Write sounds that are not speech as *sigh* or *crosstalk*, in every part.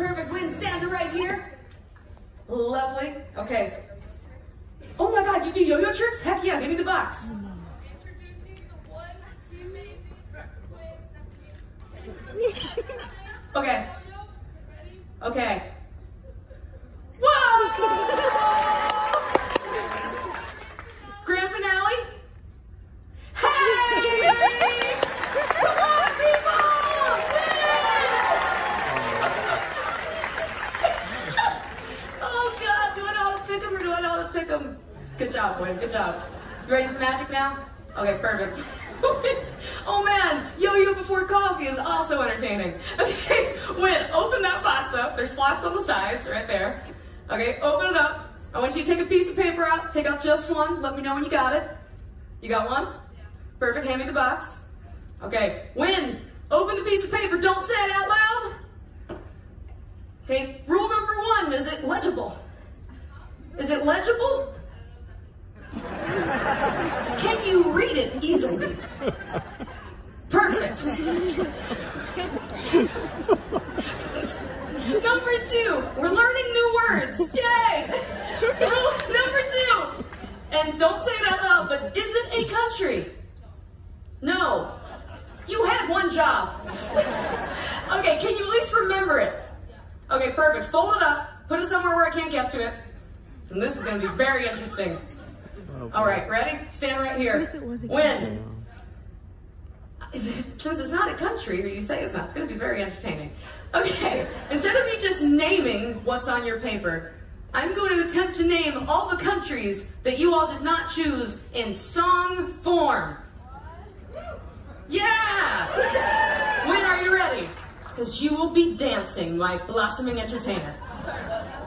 Perfect. Win, stand right here. Lovely. Okay. Oh my god, you do yo-yo tricks? Heck yeah, give me the box. Okay. Okay. Whoa! *laughs* *laughs* Grand finale? Hey! Come on, people! oh god, do I know how to pick 'em or do I know how to pick 'em? Good You ready for magic now? Okay, perfect. *laughs* oh man, yo-yo before coffee is also entertaining. *laughs* Okay, Win, open that box up. There's flaps on the sides right there. Okay, open it up. I want you to take a piece of paper out, take out just one. Let me know when you got it. You got one? Perfect, hand me the box. Okay, Win, open the piece of paper, don't say it out loud. Okay, rule number one, is it legible? Is it legible? Can you read it easily? Perfect. number two, we're learning new words. Yay! Rule number two, and don't say it out loud, but is it a country? No. You had one job. okay, can you at least remember it? Okay, perfect. Fold it up, put it somewhere where I can't get to it. And this is going to be very interesting. All right, ready? Stand right here. Win. Since it's not a country, or you say it's not, it's going to be very entertaining. Okay, instead of me just naming what's on your paper, I'm going to attempt to name all the countries that you all did not choose in song form. Yeah! When are you ready? Because you will be dancing, my blossoming entertainer.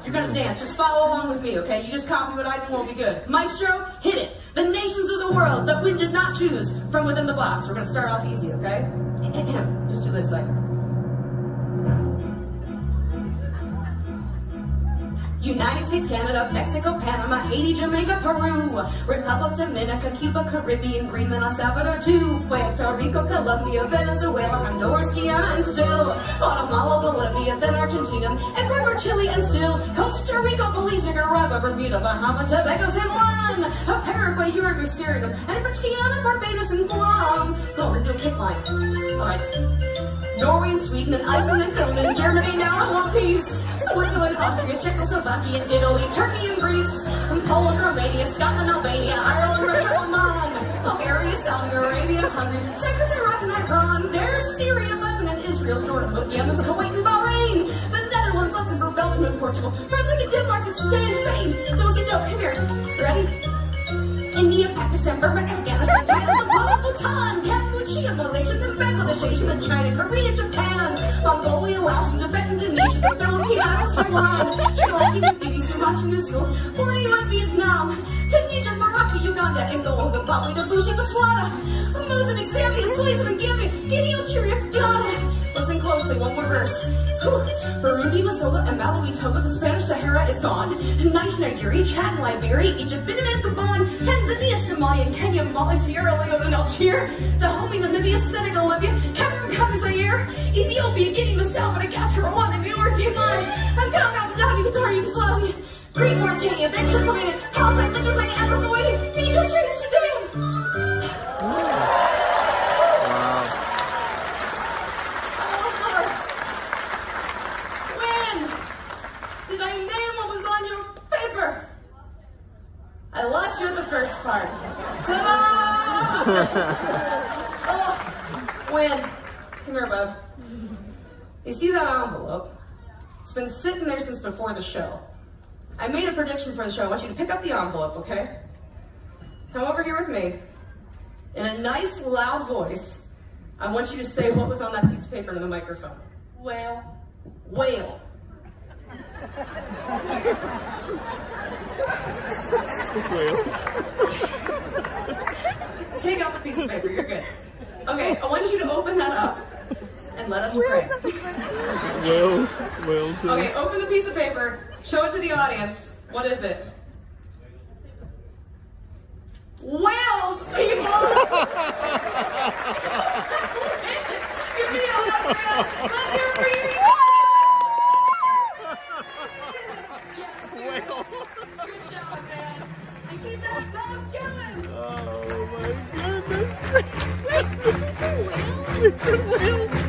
You're gonna dance, just follow along with me, okay? You just copy what I do won't be good. Maestro, hit it! The nations of the world that we did not choose from within the box. We're gonna start off easy, okay? *clears throat* just do this like. United States, Canada, Mexico, Panama, Haiti, Jamaica, Peru, Republic, Dominica, Cuba, Caribbean, Greenland, El Salvador, too, Puerto Rico, Colombia, Venezuela, Honduras, Guyana, and still, Guatemala, Bolivia, then Argentina, Ecuador, Chile, and still, Costa Rica, Belize, Nicaragua, Bermuda, Bahamas, Tobago's, and one, Paraguay, Uruguay, Suriname, and for Guyana, Barbados, and Guam. Go, we're doing kick line. All right. Norway and Sweden and Iceland and Finland, Germany now in one piece. Switzerland, Austria, Czechoslovakia, and Italy, Turkey and Greece, and Poland, Romania, Scotland, Albania, Ireland, Russia, Oman, Bulgaria, Saudi Arabia, Hungary, Cyprus, Iraq, and Iran. There's Jordan, Yemen, Kuwait, and Bahrain. The Netherlands, Luxembourg, Belgium, and Portugal. France, like Denmark, and Spain, Spain. Don't say no, come here. Ready? India, Pakistan, Burma, Afghanistan, Thailand, Nepal, Bhutan, Cambodia, Malaysia, the Bangladesh, Asia, China, Korea, Japan, Mongolia, Laos, Tibet, Indonesia, the Philippines, Taiwan, Sri Lanka, Fiji, Sumatra, New Zealand, Borneo, Vietnam, Tunisia, Morocco, Uganda, Angola, Zimbabwe, Djibouti, Botswana, Mozambique, Zambia, Swaziland, Gambia, Guinea, Algeria, Ghana. One more verse. Burundi, Lesotho, and Malawi, Togo, the Spanish Sahara is gone. Niger, Nigeria, Chad, Liberia, Egypt, Benin, Gabon, Tanzania, Somalia, Kenya, Mali, Sierra Leone, and Algeria, Dahomey, Namibia, Senegal, Libya, Cameroon, Cameroon, Zaire, Ethiopia, Guinea, Bissau, Madagascar, Rwanda, York, Yemen, Ghana, Abu Dhabi, Qatar, Yugoslavia, Greek, Mauritania, Ventura, Palestine, Liechtenstein, Africa, Egypt, Ta-da! oh, *laughs* Win. Come here, bud. You see that envelope? It's been sitting there since before the show. I made a prediction for the show. I want you to pick up the envelope, okay? Come over here with me. In a nice, loud voice, I want you to say what was on that piece of paper into the microphone. Whale. Whale. Whale. *laughs* Take out the piece of paper, you're good. Okay, I want you to open that up and let us pray. Will, Will. Okay, open the piece of paper, show it to the audience. What is it? Whales, people! *laughs* Give me a hot round. Let's hear for you. Yes, Whale. Good job, man. I keep that, that going. Oh my goodness.